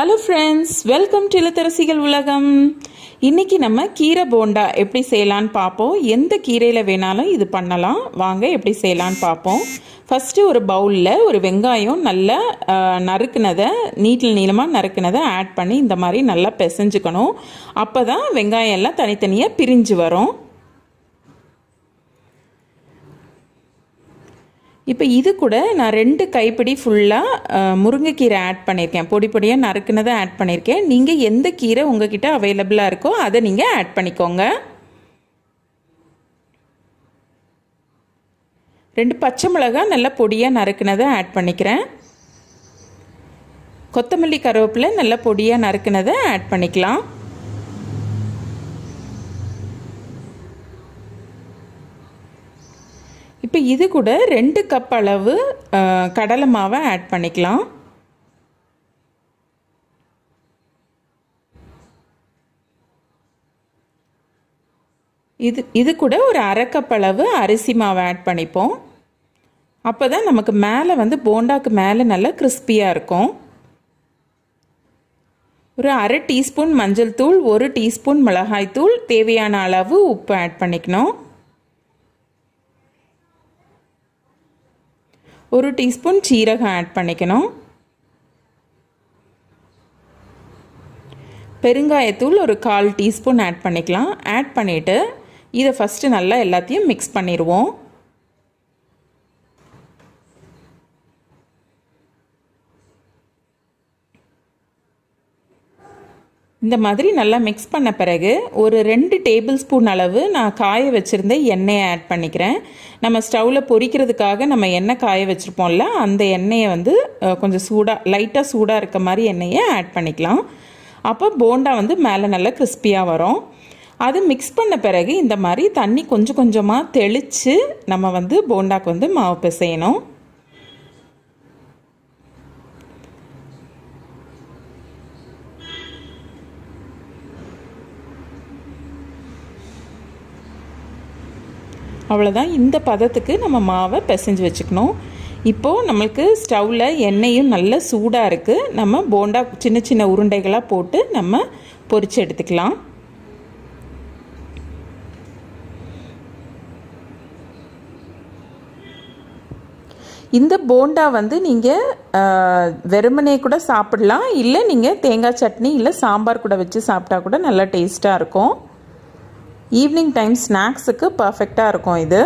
Hello friends welcome to இளத்தரசிகள் உலகம் இன்னைக்கு நம்ம கீரை போண்டா எப்படி செய்யலான்னு பார்ப்போம். எந்த கீரையில் வேணாலும் இது பண்ணலாம். வாங்க எப்படி செய்யலான்னு பார்ப்போம். ஃபஸ்ட்டு ஒரு பவுலில் ஒரு வெங்காயம் நல்லா நறுக்குனதை நீட்டில் நீளமாக நறுக்குனதை ஆட் பண்ணி இந்த மாதிரி நல்லா பிசைஞ்சுக்கணும். அப்போ தான் வெங்காயம் எல்லாம் தனித்தனியாக பிரிஞ்சு வரும். இப்போ இது கூட நான் ரெண்டு கைப்பிடி ஃபுல்லாக முருங்கைக்கீரை ஆட் பண்ணியிருக்கேன் பொடி பொடியாக நறுக்குனதை ஆட் பண்ணியிருக்கேன் நீங்கள் எந்த கீரை உங்ககிட்ட அவைலபிளாக இருக்கோ அதை நீங்கள் ஆட் பண்ணிக்கோங்க. ரெண்டு பச்சை மிளகாய் நல்லா பொடியாக நறுக்குனதை ஆட் பண்ணிக்கிறேன். கொத்தமல்லி கருவேப்பிலை நல்லா பொடியாக நறுக்குனதை ஆட் பண்ணிக்கலாம். இப்போ இது கூட ரெண்டு கப் அளவு கடலை மாவை ஆட் பண்ணிக்கலாம். இது இது கூட ஒரு அரை கப் அளவு அரிசி மாவை ஆட் பண்ணிப்போம். அப்போ தான் நமக்கு மேலே வந்து போண்டாக்கு மேலே நல்லா கிறிஸ்பியாக இருக்கும். ஒரு அரை டீஸ்பூன் மஞ்சள் தூள் ஒரு டீஸ்பூன் மிளகாய் தூள் தேவையான அளவு உப்பு ஆட் பண்ணிக்கணும். ஒரு டீஸ்பூன் சீரகம் ஆட் பண்ணிக்கணும். பெருங்காயத்தூள் ஒரு கால் டீஸ்பூன் ஆட் பண்ணிக்கலாம். ஆட் பண்ணிவிட்டு இதை ஃபஸ்ட்டு நல்லா எல்லாத்தையும் மிக்ஸ் பண்ணிடுவோம் இந்த மாதிரி நல்லா மிக்ஸ் பண்ண பிறகு ஒரு ரெண்டு டேபிள் ஸ்பூன் அளவு நான் காய வச்சுருந்த எண்ணெயை ஆட் பண்ணிக்கிறேன். நம்ம ஸ்டவ்வில் பொரிக்கிறதுக்காக நம்ம எண்ணெய் காய வச்சுருப்போம்ல அந்த எண்ணெயை வந்து கொஞ்சம் சூடாக லைட்டாக சூடாக இருக்க மாதிரி எண்ணெயை ஆட் பண்ணிக்கலாம். அப்போ போண்டா வந்து மேலே நல்லா கிறிஸ்பியாக வரும். அது மிக்ஸ் பண்ண பிறகு இந்த மாதிரி தண்ணி கொஞ்சம் கொஞ்சமாக தெளித்து நம்ம வந்து போண்டாக்கு வந்து மாவு பிசையணும். அவ்வளோதான் இந்த பதத்துக்கு நம்ம மாவை பிசைஞ்சு வச்சுக்கணும். இப்போது நம்மளுக்கு ஸ்டவ்வில் எண்ணெயும் நல்ல சூடாக இருக்குது நம்ம போண்டா சின்ன சின்ன உருண்டைகளாக போட்டு நம்ம பொறிச்சு எடுத்துக்கலாம். இந்த போண்டா வந்து நீங்கள் வெறுமனே கூட சாப்பிடலாம். இல்லை நீங்கள் தேங்காய் சட்னி இல்லை சாம்பார் கூட வச்சு சாப்பிட்டா கூட நல்லா டேஸ்ட்டாக இருக்கும். ஈவினிங் டைம் ஸ்நாக்ஸுக்கு பர்ஃபெக்டாக இருக்கும் இது.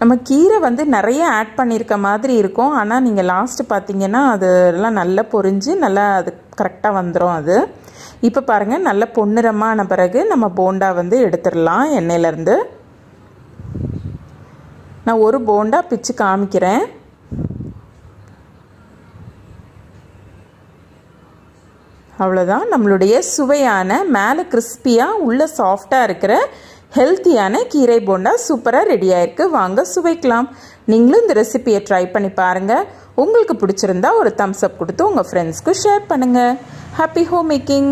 நம்ம கீரை வந்து நிறைய ஆட் பண்ணியிருக்க மாதிரி இருக்கும். ஆனால் நீங்கள் லாஸ்ட்டு பார்த்தீங்கன்னா அதெல்லாம் நல்லா பொரிஞ்சு நல்லா அது கரெக்டாக வந்துடும் அது. இப்போ பாருங்கள் நல்ல பொன்னிறமான பிறகு நம்ம போண்டா வந்து எடுத்துடலாம் எண்ணெயிலேருந்து நான் ஒரு போண்டா பிச்சு காமிக்கிறேன். அவ்வளோதான் நம்மளுடைய சுவையான மேலே கிறிஸ்பியாக உள்ளே சாஃப்டாக இருக்கிற ஹெல்த்தியான கீரை போண்டா சூப்பராக ரெடி ஆயிருக்கு. வாங்க சுவைக்கலாம். நீங்களும் இந்த ரெசிபியை ட்ரை பண்ணி பாருங்கள் உங்களுக்கு பிடிச்சிருந்தா ஒரு தம்ஸ் அப் கொடுத்து உங்கள் ஃப்ரெண்ட்ஸ்க்கு ஷேர் பண்ணுங்கள் ஹாப்பி ஹோம் மேக்கிங்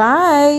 பாய்